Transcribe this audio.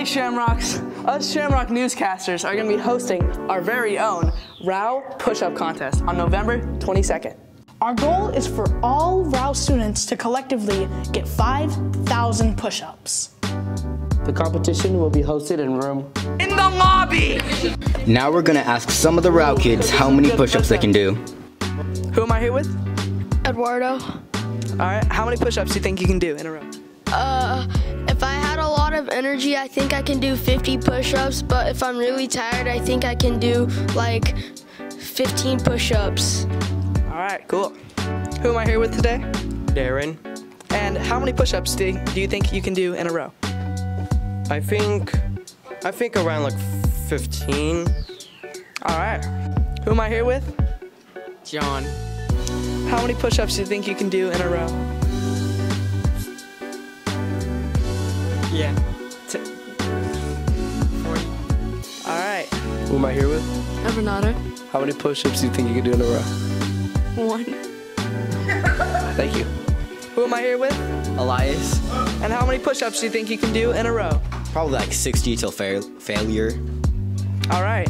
right, Shamrocks. Us Shamrock newscasters are going to be hosting our very own Rowe push-up contest on November 22nd. Our goal is for all Rowe students to collectively get 5,000 push-ups. The competition will be hosted in room In the lobby! Now we're gonna ask some of the Rowe kids how many push-ups they can do. Who am I here with? Eduardo. All right, how many push-ups do you think you can do in a row? Uh, if I energy, I think I can do 50 push-ups, but if I'm really tired, I think I can do like 15 push-ups. All right, cool. Who am I here with today? Darren. And how many push-ups do, do you think you can do in a row? I think I think around like 15. All right. Who am I here with? John. How many push-ups do you think you can do in a row? Yeah. Who am I here with? Evernato. How many push-ups do you think you can do in a row? One. Thank you. Who am I here with? Elias. And how many push-ups do you think you can do in a row? Probably like 60 till fa- failure. All right.